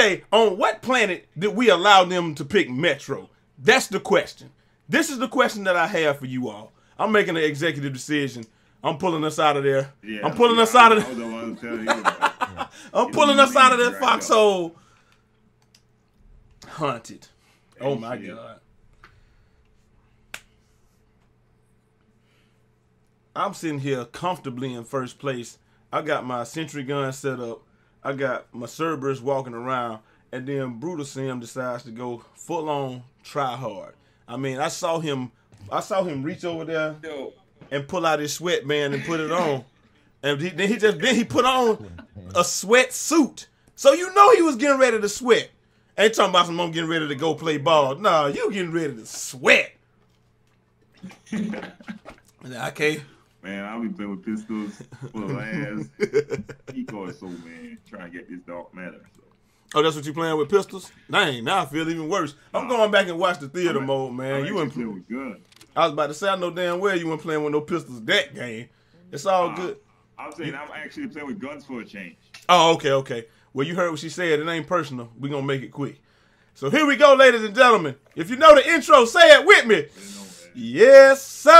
Okay, on what planet did we allow them to pick Metro? That's the question. This is the question that I have for you all. I'm making an executive decision. I'm pulling us out of there. Yeah, I'm pulling yeah, us out of there. the one to tell you about. I'm pulling us out of that right foxhole. Haunted. Oh my shit. god. I'm sitting here comfortably in first place. I got my sentry gun set up. I got my Cerberus walking around, and then Brutal Sim decides to go full on try hard. I mean, I saw him. I saw him reach over there and pull out his sweatband and put it on. And he, then he just then he put on a sweat suit. So you know he was getting ready to sweat. Ain't talking about some I'm getting ready to go play ball. Nah, you getting ready to sweat. I can't. Man, I'll be playing with pistols for the last ass. Decoy so man, trying to get this dark matter. So. Oh, that's what you playing with pistols? Dang, now I feel even worse. I'm going back and watch the theater I'm- mode, man. I'm You actually went. playing with guns. I was about to say I know damn well you weren't playing with no pistols that game. It's all Uh, good. I'm saying I'm actually playing with guns for a change. Oh, okay, okay. Well, you heard what she said. It ain't personal. we going to make it quick. So here we go, ladies and gentlemen. If you know the intro, say it with me. Know. Yes, sir.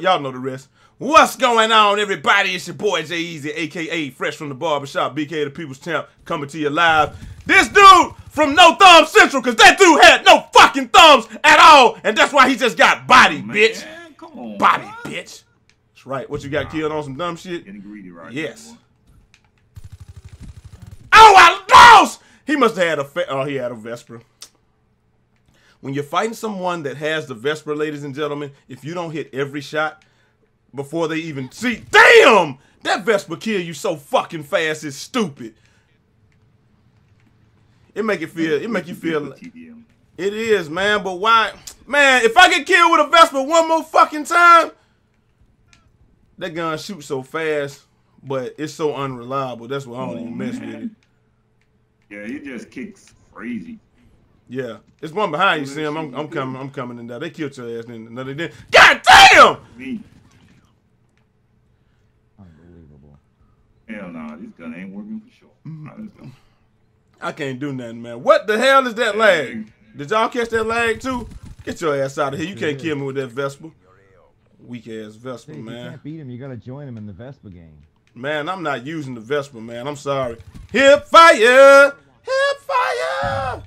Y'all know the rest. What's going on, everybody? It's your boy Jai Eazy, aka Fresh from the Barbershop, BK the People's Champ, coming to you live. This dude from No Thumb Central, because that dude had no fucking thumbs at all, and that's why he just got body, Man, bitch. come on. Body, man. bitch. That's right. What you got killed on some dumb shit? Getting greedy right Yes. now. Oh, I lost! He must have had a oh, he had a Vesper. When you're fighting someone that has the Vesper, ladies and gentlemen, if you don't hit every shot before they even see, damn, that Vesper kill you so fucking fast. It's stupid. It make it feel. It make you feel. It is, man. But why, man? If I get killed with a Vesper one more fucking time, that gun shoots so fast, but it's so unreliable. That's why I don't even mess with it. Yeah, he just kicks crazy. Yeah, it's one behind you, Sim. I'm, I'm coming. did. I'm coming in there. They killed your ass. Then no, they didn't. God damn! Me, Unbelievable. hell nah, this gun ain't working for sure. All right, let's go. I can't do nothing, man. What the hell is that lag? Did y'all catch that lag too? Get your ass out of here. You can't kill me with that Vesper. Weak ass Vesper, Hey, if you can't beat him, you gotta join him in the Vesper game. Man, I'm not using the Vesper, man. I'm sorry. Hip fire! Hip fire!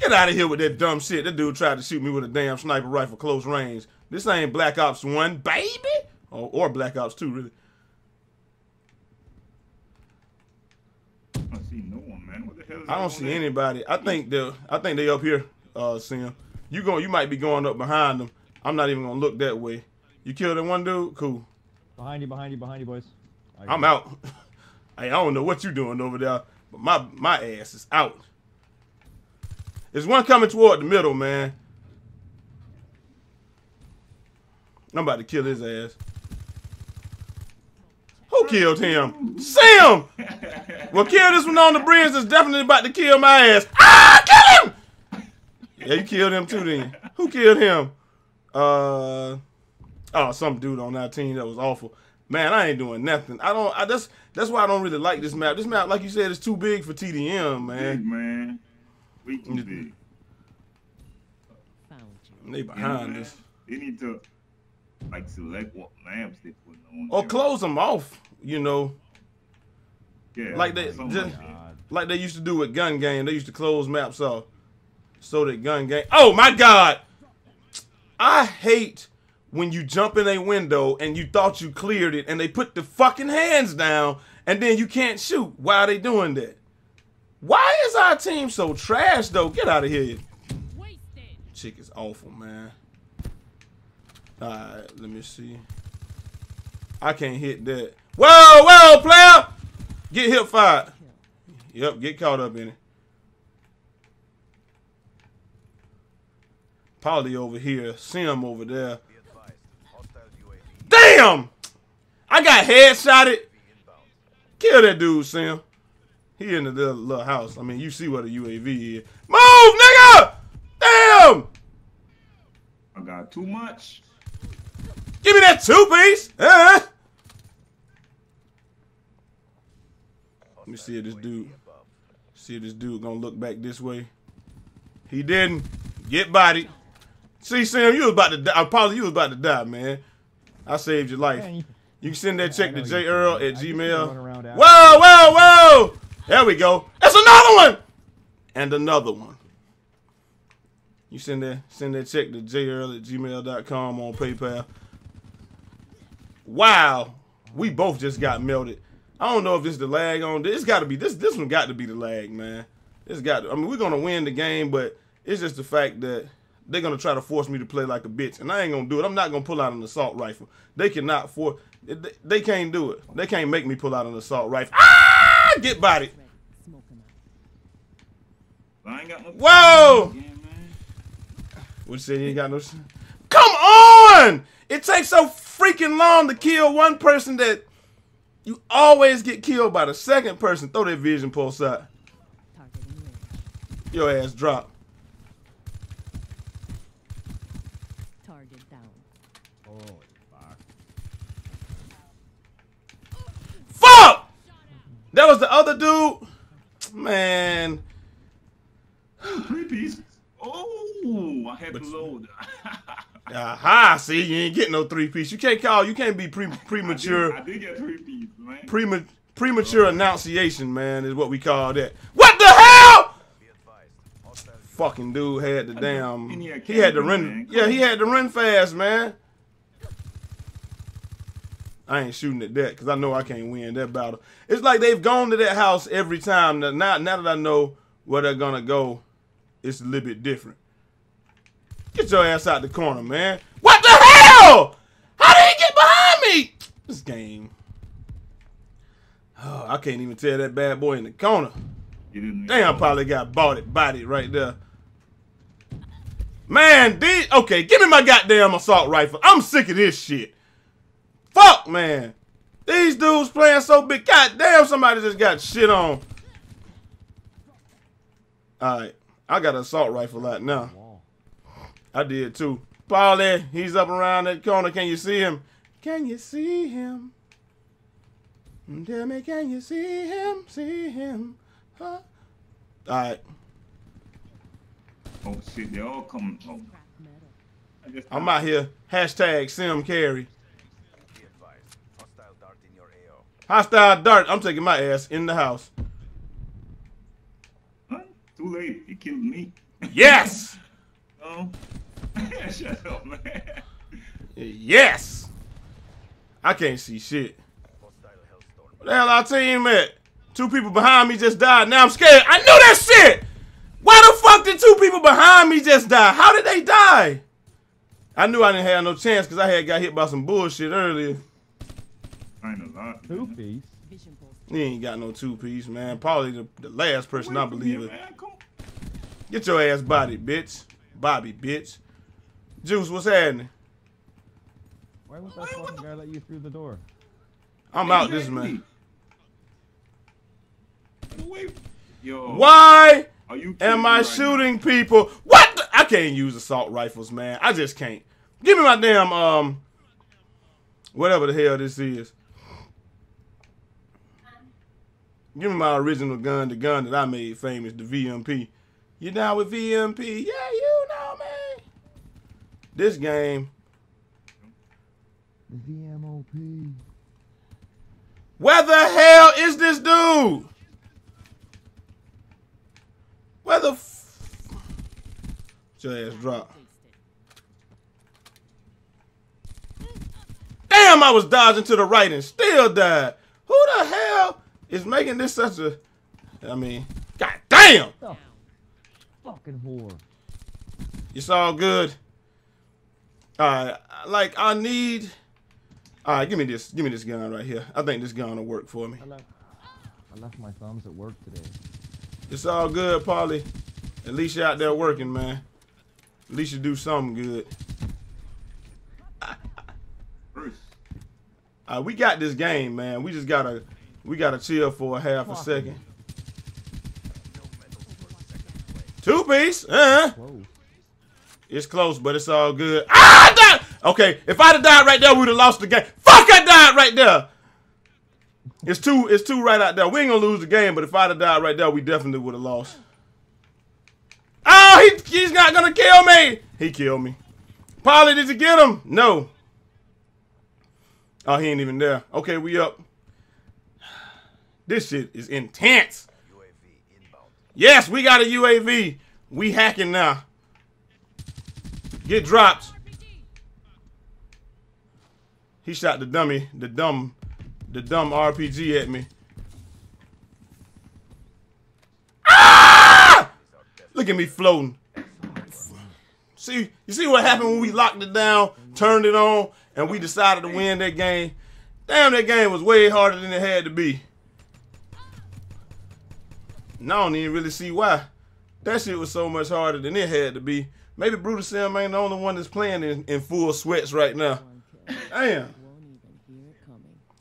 Get out of here with that dumb shit. That dude tried to shoot me with a damn sniper rifle close range. This ain't Black Ops 1, baby! Or, or Black Ops 2, really. I see no one, man. What the hell is I don't see on? anybody. I think they I think they up here, uh, Sim. You going you might be going up behind them. I'm not even gonna look that way. You killed that one dude? Cool. Behind you, behind you, behind you, boys. I got I'm out. hey, I don't know what you're doing over there, but my my ass is out. There's one coming toward the middle, man. I'm about to kill his ass. Who killed him? Sam! Well, kill this one on the bridge that's definitely about to kill my ass. Ah, kill him! Yeah, you killed him too then. Who killed him? Uh, oh, some dude on our team that was awful. Man, I ain't doing nothing. I don't. I that's that's why I don't really like this map. This map, like you said, is too big for TDM, man. Big man. Man. Way too big. Found you. They behind man, us. They need to like select what lamps they put on. Or there. close them off. You know, Yeah, like they just- like that. Like they used to do with Gun Game. They used to close maps off so that Gun Game. Oh my God! I hate when you jump in a window and you thought you cleared it, and they put the fucking hands down, and then you can't shoot. Why are they doing that? Why is our team so trash though? Get out of here. Chick is awful, man. Alright, let me see. I can't hit that. Whoa, whoa, player! Get hip fired. Yep, get caught up in it. Pawlee over here, Sim over there. Damn! I got headshotted. Kill that dude, Sim. He in the little, little house. I mean, you see what a UAV is. Move, nigga! Damn! I got too much. Give me that two piece. Uh. me see if this dude. See if this dude gonna look back this way. He didn't. Get bodied. See, Sam, you was about to die. Apology, you was about to die, man. I saved your life. You- You can send that check to know J Earl at I get you running Gmail. Whoa, whoa, whoa! There we go. That's another one. And another one. You send that send that check to jearl at gmail.com on PayPal. Wow. We both just got melted. I don't know if it's the lag on this gotta be this this one got to be the lag, man. It's got to, I mean we're gonna win the game, but it's just the fact that they're gonna try to force me to play like a bitch, and I ain't gonna do it. I'm not gonna pull out an assault rifle. They cannot for they, they can't do it. They can't make me pull out an assault rifle. Ah! Get bodied. Smoke 'em out. I ain't got no. Whoa! Yeah. What you say? You ain't got no. s- Come on! It takes so freaking long to kill one person that you always get killed by the second person. Throw that vision pulse out. Target in range. Your ass drop. Target down. Holy fuck. Fuck! That was the other dude. Man. Three piece. Oh, I had But- to load. Aha, see, you ain't getting no three piece. You can't call, you can't be pre- I premature. did, I did get three piece, man. Prema- premature annunciation, man, is what we call that. What the hell? Fucking dude had the damn. He need a He had to run. Yeah, he had to run fast, man. I ain't shooting at that because I know I can't win that battle. It's like they've gone to that house every time. Now, now, now that I know where they're gonna go, it's a little bit different. Get your ass out the corner, man. What the hell? How did he get behind me? This game. Oh, I can't even tell that bad boy in the corner. Damn, probably got bought it, bodied right there. Man, these okay, give me my goddamn assault rifle. I'm sick of this shit. Fuck, man. These dudes playing so big. Goddamn, somebody just got shit on. Alright. I got an assault rifle out now. I did too. Pawlee, he's up around that corner. Can you see him? Can you see him? Tell me, can you see him? See him? Huh? All right, Oh shit, they all come. Oh, I'm out here. Hashtag Sim Carry. Be advised. Hostile dart in your AO. Hostile dart. I'm taking my ass in the house. Huh? Too late. He killed me. Yes! Oh. Shut up, man. yes! I can't see shit. Where the hell our team at? Two people behind me just died. Now I'm scared. I knew that shit! Why the fuck did two people behind me just die? How did they die? I knew I didn't have no chance because I had got hit by some bullshit earlier. Kind of lot. Two piece. He ain't got no two piece, man. Probably the, the last person I believe it. Get your ass bodied, bitch. Bobby, bitch. Juice, what's happening? Why would that fucking guy let you through the door? I'm out this man. Get. Yo. Why Are you am I right shooting people? What? The? I can't use assault rifles, man. I just can't. Give me my damn um, whatever the hell this is. Give me my original gun, the gun that I made famous, the VMP. You down with VMP? Yeah, you know me. This game. The VMOP. Where the hell is this dude? Where the f- your ass drop. Damn, I was dodging to the right and still died. Who the hell is making this such a I mean, god damn! The fucking whore. It's all good. Alright, like I need Alright, give me this. Give me this gun right here. I think this gun will work for me. I left, I left my thumbs at work today. It's all good, Pawlee. At least you're out there working, man. At least you do something good. First. Uh, we got this game, man. We just gotta, we gotta chill for a half a second. Two piece, uh, Whoa. it's close, but it's all good. Ah, I died. Okay, if I'd have died right there, we'd have lost the game. Fuck, I died right there. It's two. It's two right out there. We ain't gonna lose the game, but if I'd have died right there, we definitely would have lost. Oh, he, he's not gonna kill me. He killed me. Pawlee, did you get him? No. Oh, he ain't even there. Okay, we up. This shit is intense. Yes, we got a UAV. We hacking now. Get dropped. He shot the dummy, the dumb, the dumb RPG at me. Ah! Look at me floating. See, you see what happened when we locked it down, turned it on, and we decided to win that game. Damn, that game was way harder than it had to be. And I don't even really see why. That shit was so much harder than it had to be. Maybe Brutal Sim ain't the only one that's playing in, in full sweats right now. Damn.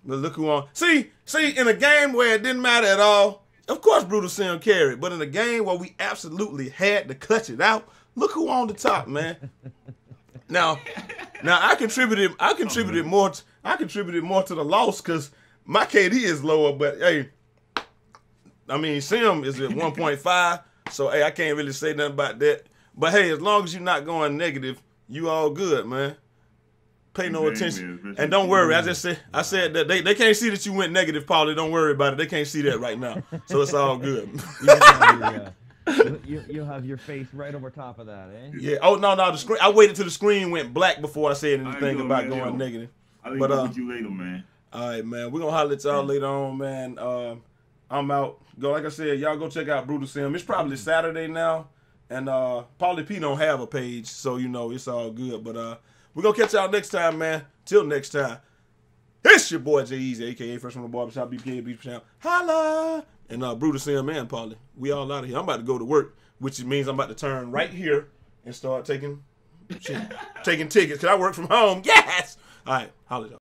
But look who on. See, see, in a game where it didn't matter at all, of course Brutal Sim carried. But in a game where we absolutely had to clutch it out, look who on the top, man. Now, now I contributed. I contributed more. I contributed more to the loss because my KD is lower. But hey, I mean Sim is at 1.5, so hey, I can't really say nothing about that. But hey, as long as you're not going negative, you all good, man. Pay no attention, especially- and don't worry. I just said I said that they, they can't see that you went negative, Pawlee. Don't worry about it. They can't see that right now, so it's all good. You have your, uh, you, have your face right over top of that, eh? yeah. Oh no, no. The screen. I waited till the screen went black before I said anything doing about that, going yo. negative. I'll But, but, uh, you later, man. All right, man. We're gonna holler at y'all later on, man. Uh, I'm out. Go like I said, y'all go check out Brutal Sim. It's probably Saturday now. And uh Pawlee P don't have a page, so you know it's all good. But uh we're gonna catch y'all next time, man. Till next time. It's your boy Jai Eazy, aka Fresh from the Barbershop, BPA Beach Channel. Holla! And uh Brutal Sim man, Pawlee. We all out of here. I'm about to go to work, which means I'm about to turn right here and start taking shit, taking tickets. Cause I work from home. Yes! All right, holla y'all.